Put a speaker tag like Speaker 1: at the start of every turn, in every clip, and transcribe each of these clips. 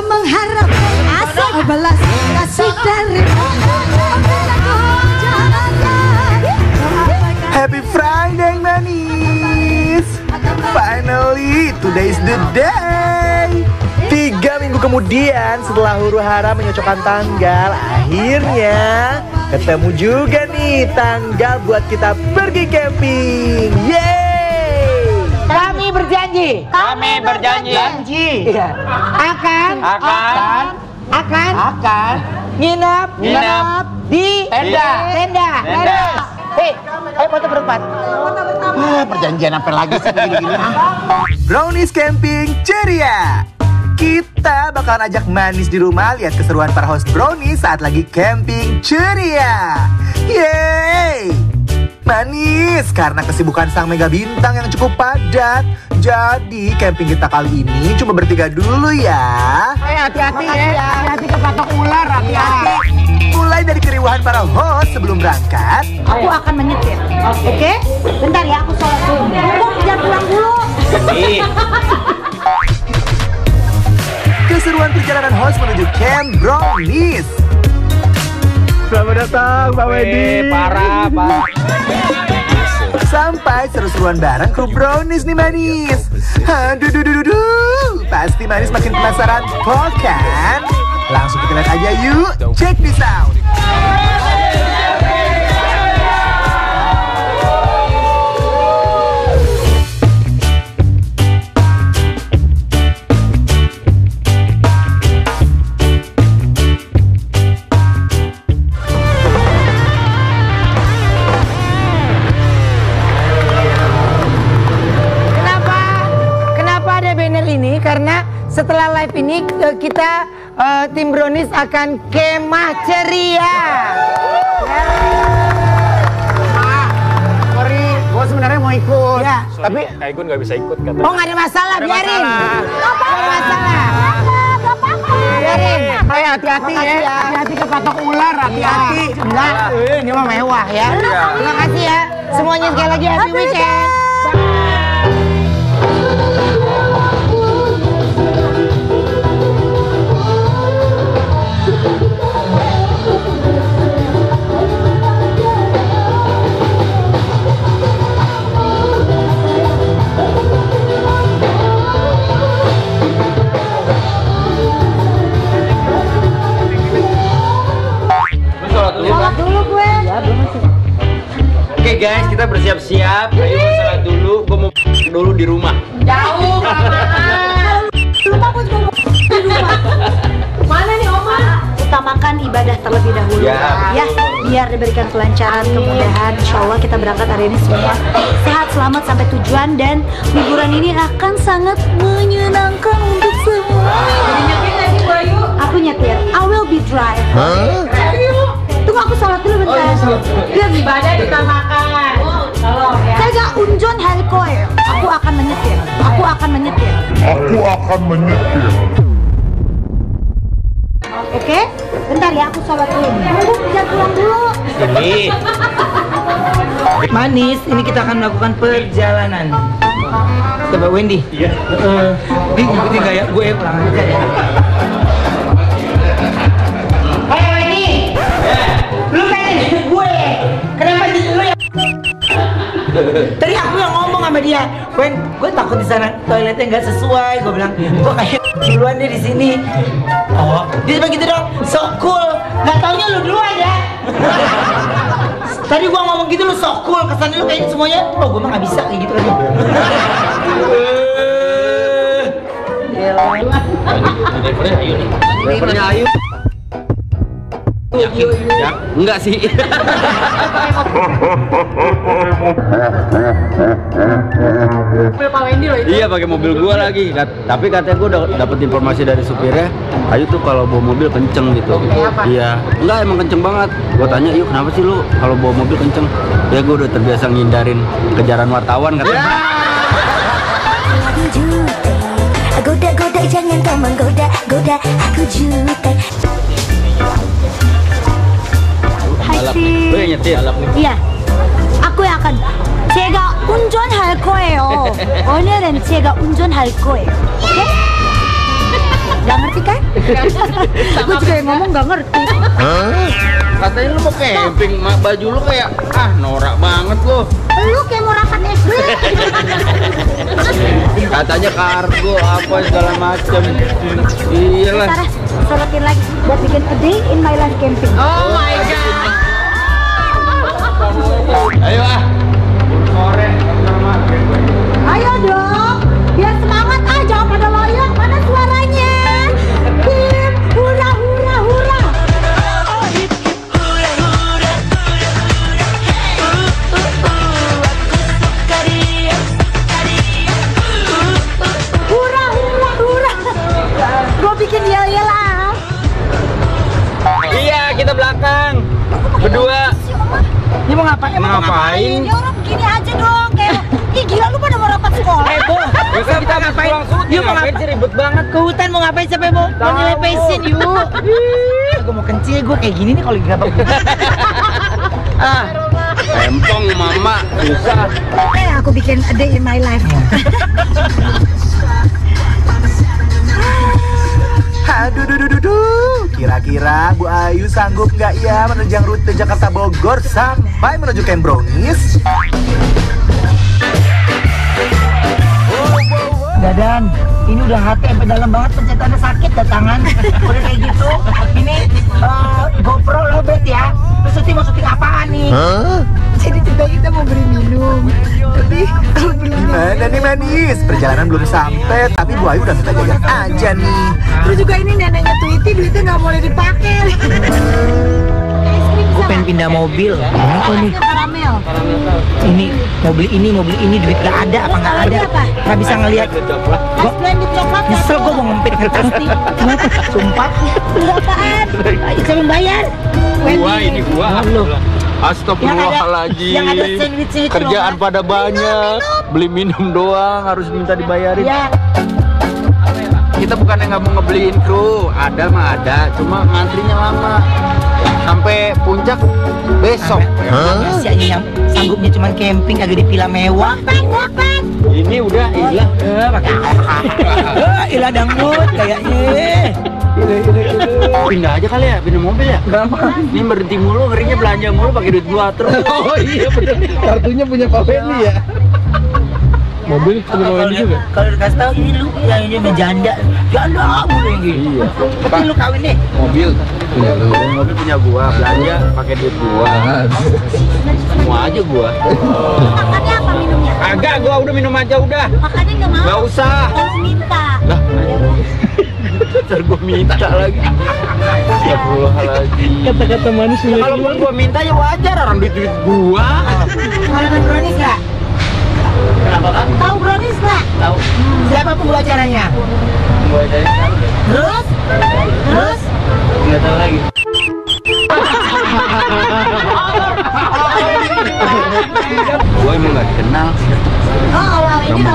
Speaker 1: mengharap asal belas kasih dari
Speaker 2: Happy Friday manis. Finally, today is the day. Tiga minggu kemudian setelah huru hara menyocokkan tanggal Akhirnya ketemu juga nih tanggal buat kita pergi camping. Yeay
Speaker 3: berjanji.
Speaker 4: Kami berjanji
Speaker 3: Janji. Akan.
Speaker 4: Akan.
Speaker 3: Akan. Akan. Nginep.
Speaker 4: Nginep.
Speaker 3: Di
Speaker 4: Tenda.
Speaker 3: Tenda.
Speaker 4: Tenda.
Speaker 3: Hei, ayo foto berempat. Ah, perjanjian apa lagi sih begini-gini?
Speaker 2: Brownies Camping ceria kita bakalan ajak manis di rumah lihat keseruan para host brownies saat lagi camping ceria. Yeay! Manis karena kesibukan sang mega bintang yang cukup padat. Jadi camping kita kali ini cuma bertiga dulu ya.
Speaker 3: Ayo hati-hati ya. Hati-hati kepatok ular, hati-hati.
Speaker 2: Mulai dari keriuhan para host sebelum berangkat,
Speaker 1: Aku akan menyetir Oke? Bentar ya aku sholat dulu Kok jangan pulang dulu
Speaker 2: keseruan perjalanan host menuju Camp Brownies. Selamat datang Pak Wedi.
Speaker 4: Parah, Pak.
Speaker 2: Sampai seru-seruan bareng kru Brownies nih manis. Aduh, duh, duh, duh, duh. Pasti manis makin penasaran, kok kan? Langsung kita lihat aja yuk. Check this out.
Speaker 3: Setelah live ini eh, kita eh, tim Brownies akan kemah ceria.
Speaker 5: Sorry, gue sebenarnya mau ikut.
Speaker 3: Ya.
Speaker 5: Tapi
Speaker 4: Kak Igun nggak bisa ikut kata.
Speaker 3: Oh nggak ada masalah,
Speaker 4: ada
Speaker 3: biarin.
Speaker 4: masalah.
Speaker 3: Nggak ada masalah. Biarin.
Speaker 5: Hai hati-hati ya. Hati-hati kepatok ular, hati-hati.
Speaker 3: Enggak, eh, ini mah mewah ya. Terima kasih ya. Semuanya sekali lagi happy weekend.
Speaker 4: Kita bersiap-siap. Ayo sholat dulu. Gue mau dulu di rumah.
Speaker 1: Lupa aku juga mau di rumah? Mana nih Oma? Utamakan ibadah terlebih dahulu.
Speaker 4: Ya.
Speaker 1: ya biar diberikan kelancaran kemudahan. Insya Allah kita berangkat hari ini semua sehat selamat sampai tujuan dan liburan ini akan sangat menyenangkan untuk semua. Aku nyetir. I will be drive tunggu aku sholat dulu bentar. Biar ibadah ditambahkan saya gak unjon helkoer aku akan menyetir aku akan menyetir
Speaker 6: Aku akan menyetir.
Speaker 1: Oke, bentar ya aku sholat dulu. Tunggu, jangan pulang dulu.
Speaker 4: Jadi,
Speaker 3: Manis, ini kita akan melakukan perjalanan. Coba Wendy. Iya. Ini ikuti gaya gue pulang aja ya. Tadi aku yang ngomong sama dia, Wen, gue takut di sana toiletnya nggak sesuai. Gue bilang, gue kayak duluan deh di sini. Oh, dia cuma gitu dong, so cool. Nggak taunya lu duluan ya. Tadi gua ngomong gitu lu sok cool, kesannya lu kayak semuanya, oh gua mah nggak bisa kayak gitu lagi.
Speaker 4: drivernya ayo nih. Drivernya ayo. Yakin? Ya, enggak sih. Iya pakai mobil gua lagi. Kat- Tapi katanya gua udah dapet informasi dari supirnya. Ayu tuh kalau bawa mobil kenceng gitu. Iya. Enggak emang kenceng banget. Gua tanya, "Yuk, kenapa sih lu kalau bawa mobil kenceng?" Ya gua udah terbiasa ngindarin kejaran wartawan katanya.
Speaker 7: Aku jutek Goda-goda jangan kau menggoda Goda aku jutek
Speaker 4: nyetir. Balap nih.
Speaker 1: Iya, aku yang akan. 제가 운전할 거예요. 오늘은 제가 운전할 거예요. 오케이? Gak ngerti ngerti kan? Gue juga yang ngomong nggak ngerti.
Speaker 4: Katanya lu mau camping, mak baju lu kayak ah norak banget lu.
Speaker 1: Lu kayak mau rapat SD.
Speaker 4: Katanya kargo apa segala macem. Iyalah.
Speaker 1: Sarah, sorotin lagi buat bikin a day in my life camping.
Speaker 3: Oh my god.
Speaker 4: Ayo ah.
Speaker 1: Ayo dong, kayak
Speaker 3: gini nih kalau digabak. ah,
Speaker 4: Empong mama, susah.
Speaker 1: Eh aku bikin a day in my life.
Speaker 2: Aduh, duh, duh, duh, duh. Kira-kira Bu Ayu sanggup nggak ya menerjang rute Jakarta Bogor sampai menuju Camp Brownies?
Speaker 3: Dadan, ini udah hati sampai dalam banget pencetannya sakit dah tangan. Udah kayak gitu. Ini eh, GoPro lobet ya. Terus syuting mau syuting apaan nih?
Speaker 1: Jadi juga kita mau beri minum. Tapi kalau belum
Speaker 2: Gimana nih manis? Perjalanan belum sampai, tapi Bu Ayu udah minta jajan aja nih.
Speaker 1: Terus juga ini neneknya Tweety duitnya nggak boleh dipakai.
Speaker 3: Gue pengen pindah mobil. Apa nih?
Speaker 1: Karamel.
Speaker 3: Ini mau beli ini mau beli ini duit gak ada apa nggak ada? Nggak bisa ngelihat. Nyesel gue mau ngempit ke. Kenapa? Sumpah.
Speaker 1: Berapaan?
Speaker 3: Ayo saya bayar.
Speaker 4: Gua ini gua. Astagfirullahaladzim.
Speaker 3: Yang yang
Speaker 4: Kerjaan pada banyak. Beli minum doang harus minta dibayarin.
Speaker 3: Ya,
Speaker 4: Kita bukannya nggak mau ngebeliin kru, ada mah ada, cuma ngantrinya lama. Sampai puncak besok.
Speaker 3: si aja yang sanggupnya cuma camping kagak di villa mewah.
Speaker 4: Ini udah hilang.
Speaker 3: Eh, pakai Eh, ilah dangdut kayaknya.
Speaker 4: Pindah aja kali ya, pindah mobil ya. Ini berhenti mulu, ngerinya belanja mulu pakai duit gua terus.
Speaker 5: Oh iya bener. Kartunya punya Pak Fendi ya. Mobil punya Pak Fendi juga.
Speaker 3: Kalau dikasih tahu ini lu yang ini menjanda, janda mulu yang gini.
Speaker 4: Iya.
Speaker 3: Tapi lu kawin deh.
Speaker 5: Mobil punya lu.
Speaker 4: Mobil punya gua, belanja pakai duit gua. Semua aja gua.
Speaker 1: Makannya apa minumnya?
Speaker 4: Agak gua udah minum aja udah.
Speaker 1: Makannya nggak mau.
Speaker 4: Nggak usah.
Speaker 1: Kalau minta.
Speaker 4: Lah. Ntar gua minta lagi. Astagfirullahaladzim.
Speaker 5: Kata-kata manis
Speaker 4: Ya, kalau pun gua minta ya wajar orang duit duit gua.
Speaker 3: Kalau brownies nggak?
Speaker 1: Tahu brownies nggak?
Speaker 3: Tahu. Siapa pembawa acaranya?
Speaker 4: Gua dari
Speaker 3: Terus? Terus?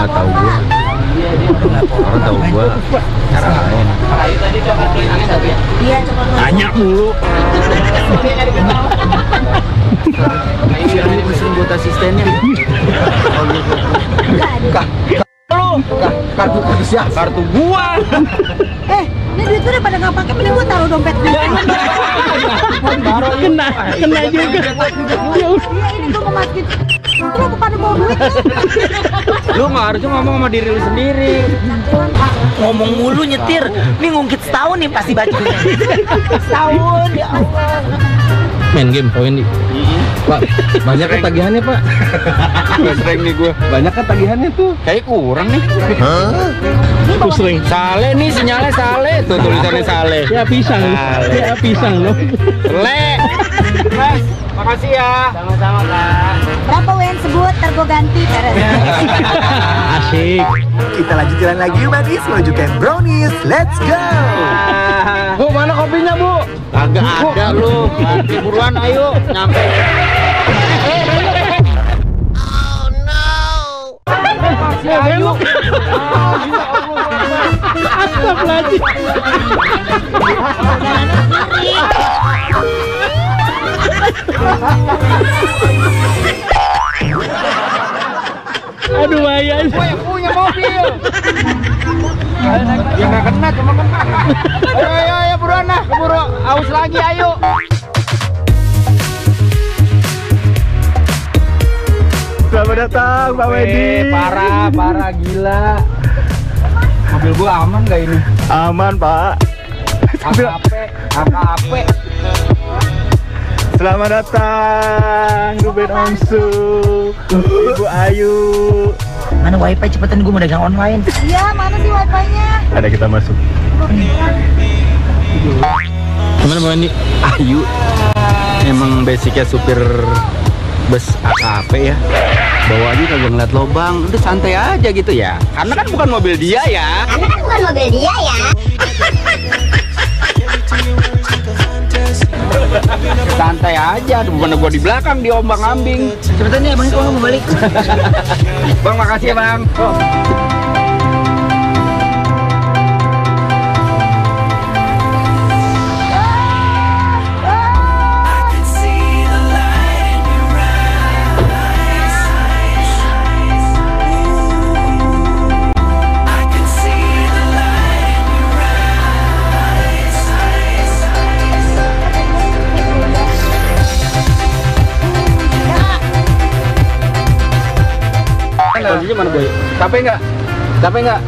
Speaker 4: Nggak tahu gua. Orang tahu gua cara lain. Tanya mulu. Ini pesen buat asistennya.
Speaker 5: kartu kartu siapa?
Speaker 4: Kartu gua.
Speaker 1: Eh, ini duit gue udah pada nggak pakai, mending gue taruh dompet gue.
Speaker 5: Kena, kena juga.
Speaker 1: Iya, ini gue mau masukin. Lu pada mau duit tuh.
Speaker 4: Lu nggak harusnya ngomong sama diri lu sendiri.
Speaker 3: Ngomong mulu nyetir. Ini ngungkit setahun nih pasti bajunya. setahun ya Allah.
Speaker 5: Main game Pak Fendi. Pak, banyak kan tagihannya Pak?
Speaker 4: Sering nih gua.
Speaker 5: Banyak kan tagihannya tuh.
Speaker 4: Kayak kurang nih.
Speaker 5: Tuh sering.
Speaker 4: Sale nih sinyalnya sale. Tuh tulisannya sale.
Speaker 5: Ya pisang, ya pisang loh.
Speaker 4: Le. Mas, makasih ya. Sama-sama kak.
Speaker 1: Berapa WN sebut, ntar gue ganti.
Speaker 5: Asik.
Speaker 2: Kita lanjut jalan lagi yuk manis menuju Camp Brownies. Let's go!
Speaker 5: Bu, mana kopinya Bu?
Speaker 4: Kagak ada lu. Mati buruan ayo nyampe.
Speaker 5: Ayo. Astagfirullahaladzim. Aduh bahaya.
Speaker 4: Gua yang punya mobil. Yang gak kena cuma kena. Ayo ayo ayo buruan nah, keburu aus lagi ayo.
Speaker 2: Selamat datang Pak Wedi.
Speaker 4: Eh, parah parah gila. Mobil gua aman gak ini?
Speaker 2: Aman Pak.
Speaker 4: AKP, AKP.
Speaker 2: Selamat datang Ruben Onsu, Ibu Ayu.
Speaker 3: Mana wifi cepetan gue mau dagang online.
Speaker 1: Iya, mana sih wifi-nya?
Speaker 2: Ada kita masuk.
Speaker 4: Gimana Bang Andi? Ayu. Emang basicnya supir bus AKP ya. Bawaannya kagak ngeliat lobang, udah santai aja gitu ya. Karena kan bukan mobil dia ya.
Speaker 7: Karena kan bukan mobil dia ya.
Speaker 4: Santai aja, bukan gua di belakang diombang ambing.
Speaker 3: Cepetan nih abang kalau mau balik.
Speaker 4: Bang makasih ya bang. Kondisinya Capek nggak? Capek nggak?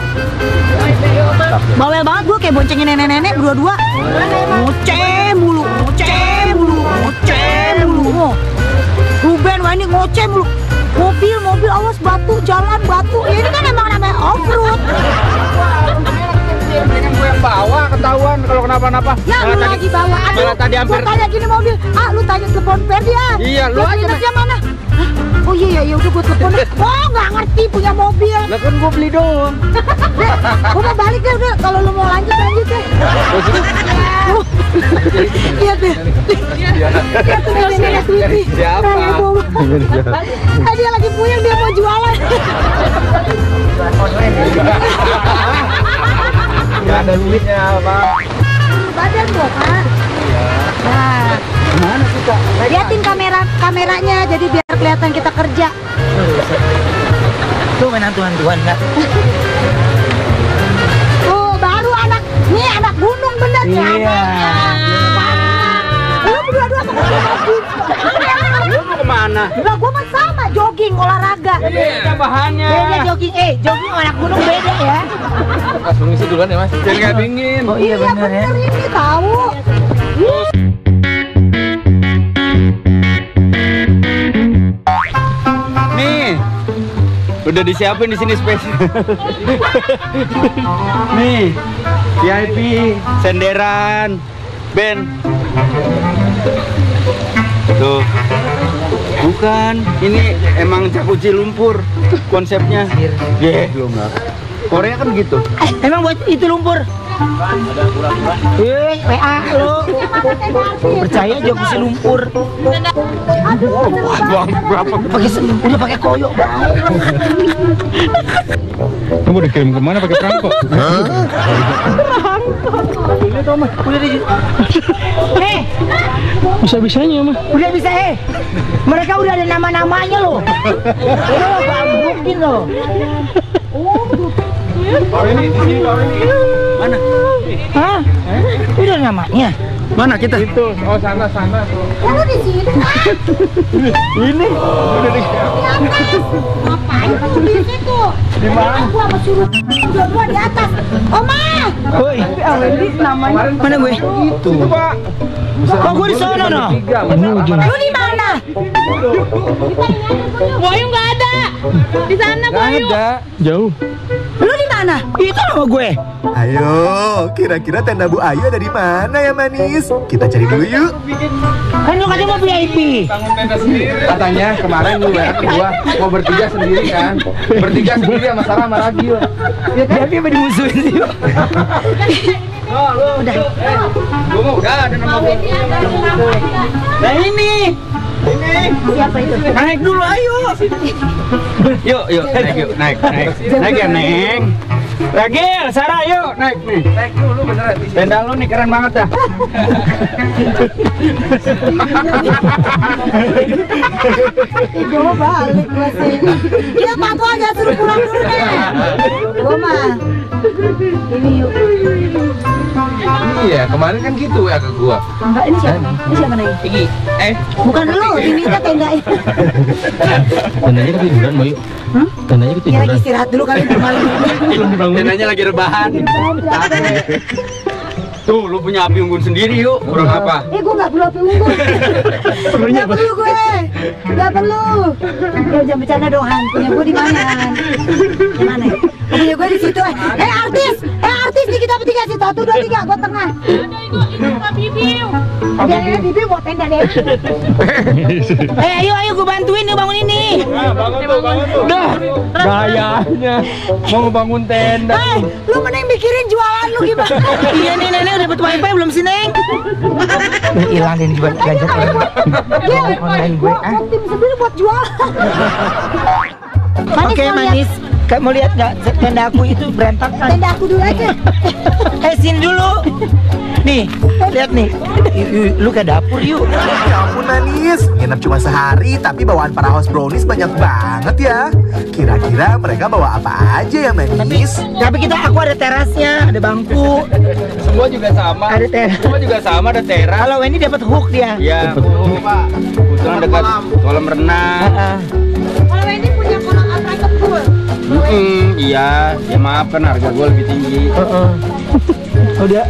Speaker 4: Kalau kenapa-napa.
Speaker 1: Ya,
Speaker 4: Malah
Speaker 1: lu
Speaker 4: tadi-
Speaker 1: lagi bawa. Aduh,
Speaker 4: malah tadi hampir
Speaker 1: tanya gini mobil. Ah, lu tanya telepon Ferdi ah.
Speaker 4: Iya, lu aja,
Speaker 1: minusnya mana? Hah? Oh iya, iya, ya udah gue telepon. Oh, nggak ngerti punya mobil.
Speaker 4: Lah kan gue beli doang.
Speaker 1: Deh, gue mau balik deh udah. Kalau lu mau lanjut lanjut deh. Oh. Iya deh. Lihat tuh nenek-nenek Tweety.
Speaker 4: Siapa?
Speaker 1: Ah, dia lagi puyeng dia mau jualan.
Speaker 4: Gak ada duitnya bang.
Speaker 1: Badan dong, Pak. Nah,
Speaker 4: Mana sih kak?
Speaker 1: liatin kamera kameranya jadi biar kelihatan kita kerja.
Speaker 3: Tuh main hantu-hantuan nggak?
Speaker 1: Tuh, baru anak, nih anak gunung bener nih.
Speaker 3: Iya.
Speaker 1: Lu berdua-dua mau ke
Speaker 4: mana?
Speaker 1: Lah gua mah sama jogging olahraga.
Speaker 4: Beda bahannya.
Speaker 1: Beda jogging, eh jogging anak gunung beda ya.
Speaker 5: Langsung ngisi duluan ya mas.
Speaker 4: Jadi nggak dingin.
Speaker 3: Oh iya bener ya.
Speaker 1: bener ini tahu.
Speaker 4: Nih, udah disiapin di sini spesial. Nih, VIP, senderan, band. Tuh, bukan, ini emang jakuci lumpur konsepnya. Ye, belum lah. Korea kan gitu.
Speaker 3: Eh, emang buat itu lumpur? Eh, PA lo. Percaya si lumpur.
Speaker 4: Wah, bang, berapa?
Speaker 3: Pakai udah pakai koyok bang.
Speaker 5: Kamu dikirim ke mana pakai perangkok?
Speaker 3: Udah di. Eh,
Speaker 5: Bisa bisanya mah.
Speaker 3: udah bisa eh. Mereka udah ada nama-namanya loh. Udah lo bangkrutin lo.
Speaker 4: Mana?
Speaker 3: Hah? Udah ada namanya.
Speaker 4: Mana kita?
Speaker 5: Itu, oh sana sana.
Speaker 1: Lu di sini.
Speaker 4: Ini. Udah di
Speaker 1: Ngapain kamu di situ? Di mana? Gua sama suruh dua-dua di atas. Oma!
Speaker 3: Woi, namanya mana gue?
Speaker 5: Itu. Pak.
Speaker 3: Kok gue di sana no?
Speaker 1: Lu di mana? Boyu nggak ada. Di sana Boyu.
Speaker 5: Jauh.
Speaker 1: Mana?
Speaker 3: Itu nama gue.
Speaker 2: Ayo, kira-kira tenda Bu Ayu ada di mana ya manis? Kita cari dulu yuk.
Speaker 3: Kan lu katanya mau VIP.
Speaker 5: Katanya kemarin lu ya gua mau bertiga sendiri kan. Bertiga sendiri sama Sarah sama Ragil.
Speaker 3: Ya VIP apa dimusuhin sih?
Speaker 4: Gua mau udah ada nama gua.
Speaker 3: Nah ini.
Speaker 1: Siapa itu?
Speaker 3: Naik dulu ayo.
Speaker 4: Yuk, yuk, naik yuk, naik, naik. Naik ya, Neng. Ragil, Sarah yuk naik nih.
Speaker 5: Naik dulu beneran.
Speaker 4: Tenda lu nih keren banget dah.
Speaker 1: Gue balik gue sih. Kita patu aja suruh pulang dulu deh. Gue mah. Ini yuk.
Speaker 5: Iya, kemarin kan gitu ya ke gua.
Speaker 1: Enggak, ini siapa? Ini siapa nih?
Speaker 5: Iki, eh,
Speaker 1: Bukan lu, ini kita tendain.
Speaker 4: Tendanya ketiduran, Boy. Tendanya
Speaker 1: Ya lagi istirahat dulu kali malam.
Speaker 4: Tendanya lagi rebahan. Tuh, lu punya api unggun sendiri yuk.
Speaker 5: kurang apa?
Speaker 1: Eh, gue nggak perlu api unggun. Nggak perlu gue. Nggak perlu. Ya jangan bercanda dong, Han. Punya gue di mana, Han? Di mana? ya? Punya gue di situ. Eh, eh artis, eh artis nih kita bertiga sih. Satu, dua, tiga. Gue tengah. Ada ada bibi mau tenda deh.
Speaker 3: Eh ayo ayo gue bantuin nih bangun ini.
Speaker 4: Dah, gayanya mau ngebangun tenda.
Speaker 1: Eh, lu mending mikirin jualan lu gimana?
Speaker 3: Iya nih nenek udah dapat wifi belum sih neng?
Speaker 5: Hilang deh juga gadget
Speaker 1: Dia
Speaker 5: online gue. ah.
Speaker 1: tim sendiri buat jualan. Manis
Speaker 3: Oke manis. Kamu mau lihat nggak tenda aku itu berantakan?
Speaker 1: Tenda aku dulu aja.
Speaker 3: Eh sini dulu. Nih lihat nih. Lu ke dapur yuk.
Speaker 2: Ya ampun manis, nginep cuma sehari tapi bawaan para host brownies banyak banget ya. Kira-kira mereka bawa apa aja ya manis?
Speaker 3: Tapi kita aku ada terasnya, ada bangku,
Speaker 4: Semua juga sama.
Speaker 3: ada teras.
Speaker 4: Semua juga sama ada teras.
Speaker 3: Kalau ini dapat hook dia.
Speaker 4: Iya, kebetulan dekat kolam renang.
Speaker 3: Ah, ah.
Speaker 4: Hmm, iya, ya maaf kan harga gue lebih tinggi.
Speaker 3: Heeh. Oh dia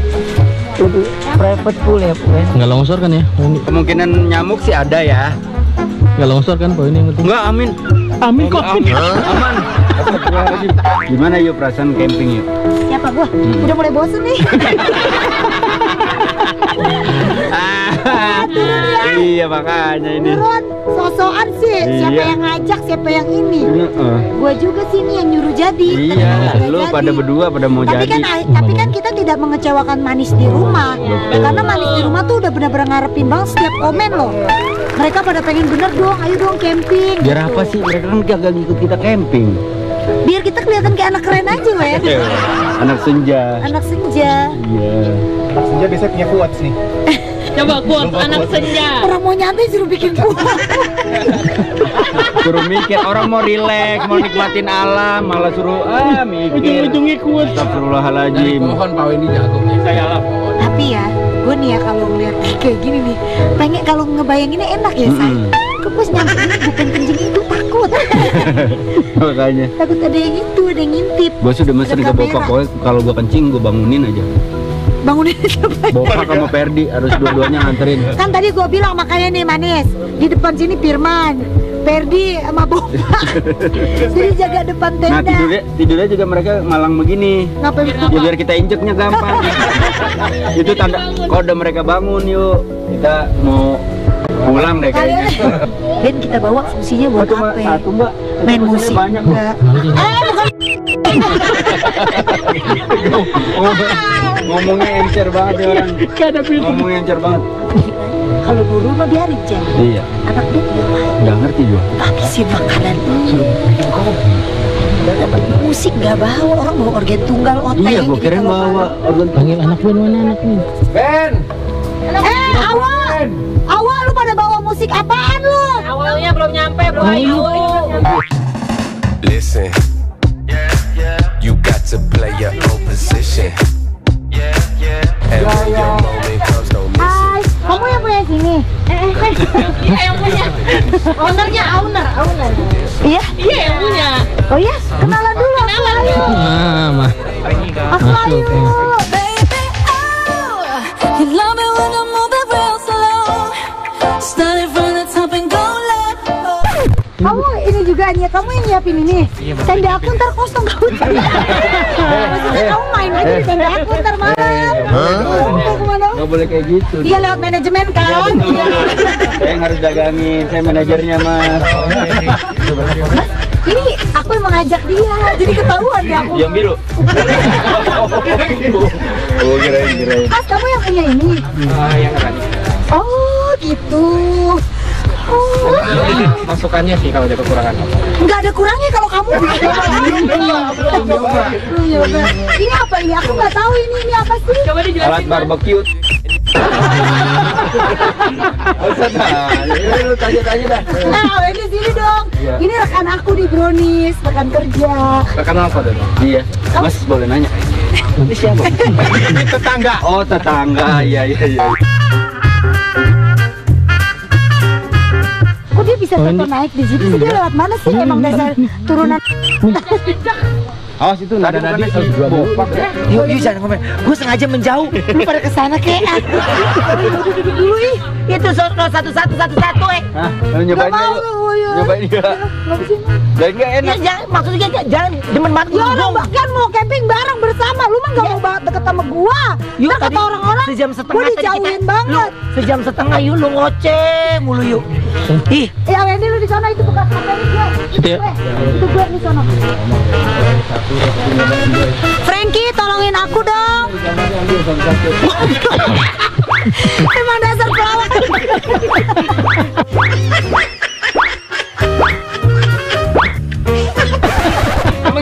Speaker 3: itu private pool ya, Puen.
Speaker 8: Nggak longsor kan ya? Ini
Speaker 4: Kemungkinan nyamuk sih ada ya.
Speaker 8: nggak longsor kan po ini.
Speaker 4: Enggak, amin.
Speaker 8: Amin kok.
Speaker 4: Amin. Aman. Gimana yuk perasaan camping yuk?
Speaker 1: Siapa gua? Udah mulai bosen nih.
Speaker 4: iya makanya ini.
Speaker 1: Turun, sosokan sih. Siapa
Speaker 4: Iya.
Speaker 1: yang ngajak, siapa yang ini?
Speaker 4: Heeh.
Speaker 1: Gua juga sih nih yang nyuruh jadi.
Speaker 4: Iya, lu
Speaker 1: jadi.
Speaker 4: pada berdua pada mau
Speaker 1: tapi
Speaker 4: jadi.
Speaker 1: kan tapi kan kita tidak mengecewakan manis di rumah karena manis di rumah tuh udah benar-benar ngarepin banget setiap komen loh mereka pada pengen bener dong ayo dong camping
Speaker 4: Biar
Speaker 1: gitu.
Speaker 4: apa sih? Mereka kan kagak ngikut kita camping.
Speaker 1: biar kita kelihatan kayak anak keren aja weh
Speaker 4: Anak senja.
Speaker 1: anak senja
Speaker 4: Iya.
Speaker 5: Senja biasanya punya quotes nih.
Speaker 9: Coba kuat anak senja.
Speaker 1: orang mau nyantai suruh bikin buah
Speaker 4: Suruh mikir orang mau rileks, mau nikmatin alam, malah suruh ah mikir.
Speaker 8: Ujung-ujungnya kuat.
Speaker 4: Astagfirullahaladzim.
Speaker 5: Pohon Pak ini jago. Saya lah pohon.
Speaker 1: tapi ya gue nih ya kalau ngeliat kayak gini nih pengen kalau ngebayanginnya enak ya say pas nyampe ini bukan kencing itu takut
Speaker 4: Makanya.
Speaker 1: takut ada yang itu ada yang ngintip
Speaker 4: Gue sudah mesen
Speaker 1: Ada
Speaker 4: ke Bopak,
Speaker 1: kamera.
Speaker 4: pokoknya kalau gue kencing gue bangunin aja.
Speaker 1: Bangunin siapa
Speaker 4: Bopak sama Perdi harus dua-duanya nganterin.
Speaker 1: Kan tadi gua bilang makanya nih manis Di depan sini Firman Perdi sama Boba Jadi jaga depan
Speaker 4: Nah
Speaker 1: tenda
Speaker 4: tidurnya, tidurnya juga mereka malang begini.
Speaker 1: Ngapain
Speaker 4: Ya biar kita injeknya gampang. Itu tanda kode mereka bangun yuk. Kita mau pulang deh kayaknya.
Speaker 1: Dan kita bawa fungsinya buat
Speaker 4: Satu mbak,
Speaker 1: apa?
Speaker 4: satu mbak.
Speaker 1: Main musik
Speaker 4: banyak.
Speaker 1: enggak Eh bukan
Speaker 4: Ngomongnya encer banget ya orang. Ngomongnya encer banget.
Speaker 1: Kalau dulu mah biarin ceng
Speaker 4: Iya,
Speaker 1: Anak dia ngapain?
Speaker 4: nggak ngerti juga.
Speaker 1: Habisin makanan ini Dapat musik nggak bawa Orang bawa organ tunggal oteng
Speaker 4: Iya, gue kira bawa organ
Speaker 8: Panggil anak Ben mana anaknya?
Speaker 5: Ben,
Speaker 1: Eh awal Awal lu pada bawa musik apaan lu?
Speaker 9: Awalnya belum nyampe, Bro Ayu.
Speaker 10: Listen, you got to play your own position. And when your moment comes, don't miss.
Speaker 1: Hai, kamu yang punya sini? Eh, eh, eh.
Speaker 9: Iya yang punya.
Speaker 1: Ownernya, owner, owner. Iya?
Speaker 9: Iya yang punya.
Speaker 1: Oh iya? Kenalan dulu. Kenalan dulu.
Speaker 8: Ah, mah.
Speaker 1: Nyiapin ini. Tenda aku ntar kosong hujan. Maksudnya kamu main aja di tenda aku ntar malam. Mau ke mana?
Speaker 4: Gak boleh kayak gitu.
Speaker 1: Iya lewat manajemen kan? Iya.
Speaker 4: Saya yang harus dagangin, saya manajernya mas.
Speaker 1: Ini aku yang mengajak dia, jadi ketahuan ya aku.
Speaker 4: Yang biru. oh kirain kirain.
Speaker 1: Mas, kamu yang punya ini?
Speaker 5: Ah, yang tadi.
Speaker 1: Oh gitu.
Speaker 5: Masukannya sih kalau ada kekurangan.
Speaker 1: Nggak ada kurangnya kalau kamu Iya, bener. Ini apa ini? Aku nggak tahu ini ini apa sih?
Speaker 9: Coba dijelasin.
Speaker 4: Alat barbecue. Ya, lu tanya-tanya dah.
Speaker 1: Eh, ini sini dong. Ini rekan aku di Brownies, rekan kerja.
Speaker 5: Rekan apa tuh?
Speaker 4: Iya. Mas boleh nanya. Ini siapa?
Speaker 5: Ini tetangga.
Speaker 4: Oh tetangga, iya iya iya.
Speaker 1: Bisa
Speaker 8: Oh, ini-
Speaker 1: naik di situ sih? Dia lewat mana sih? Emang dasar turunan
Speaker 5: Awas itu nada nadi dua bopak ya.
Speaker 3: Yuk, yuk jangan ngomong. Gue sengaja menjauh. Lu pada ke sana kek. Duduk dulu ih. Itu sono satu satu satu satu eh.
Speaker 4: Hah? Lu nyobain yuk?
Speaker 1: Oh, iya.
Speaker 4: Nyobain nggak?
Speaker 1: Nggak bisa.
Speaker 4: Dan nggak
Speaker 3: Ya
Speaker 4: enak.
Speaker 3: jangan maksudnya kayak jangan demen banget
Speaker 1: Ya
Speaker 3: lu
Speaker 1: orang
Speaker 3: dong.
Speaker 1: bahkan mau camping bareng bersama. Lu mah nggak mau banget deket sama gua.
Speaker 3: Yuk
Speaker 1: Ntar kata orang-orang,
Speaker 3: sejam setengah
Speaker 1: gua
Speaker 3: tadi kita-
Speaker 1: dijauhin banget.
Speaker 3: Lu, sejam setengah yuk lu ngoceh mulu yuk. Ih,
Speaker 1: Ya Wendy lu di sana itu bekas kamera gua. Itu
Speaker 8: ya?
Speaker 1: gue. Itu gue di sana. Frankie, tolongin aku dong. Emang dasar pelawak.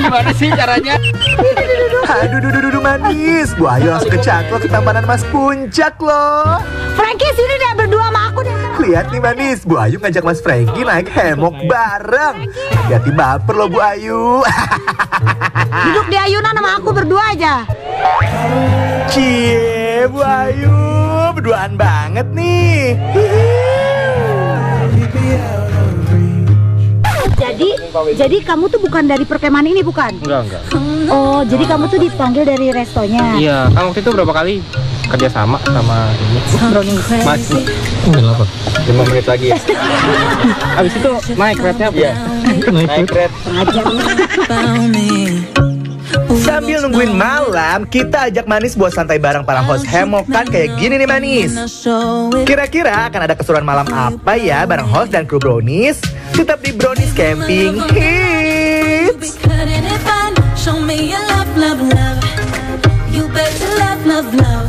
Speaker 5: gimana sih caranya?
Speaker 2: Aduh, duh, duh, duh, manis. Bu Ayu langsung kecaklok ketampanan Mas Puncak loh.
Speaker 1: Frankie sini deh berdua sama aku deh.
Speaker 2: Lihat nih manis, Bu Ayu ngajak Mas Franky naik hemok bareng. Hati baper loh Bu Ayu.
Speaker 1: Duduk di ayunan sama aku berdua aja.
Speaker 2: Cie, Bu Ayu, berduaan banget nih.
Speaker 1: Jadi, jadi kamu tuh bukan dari perkemahan ini bukan?
Speaker 5: Enggak enggak.
Speaker 1: Oh, jadi kamu tuh dipanggil dari restonya.
Speaker 5: Iya, kan waktu itu berapa kali kerja sama sama ini.
Speaker 4: Mas,
Speaker 8: Kenapa?
Speaker 4: 5 menit lagi ya.
Speaker 5: Habis itu naik rate-nya apa?
Speaker 4: Iya. Naik red.
Speaker 2: Sambil nungguin malam, kita ajak manis buat santai bareng para host hemokan kayak gini nih manis. Kira-kira akan ada keseruan malam apa ya bareng host dan kru Brownies? Tetap di Brownies Camping Hits.
Speaker 7: Love, love, love.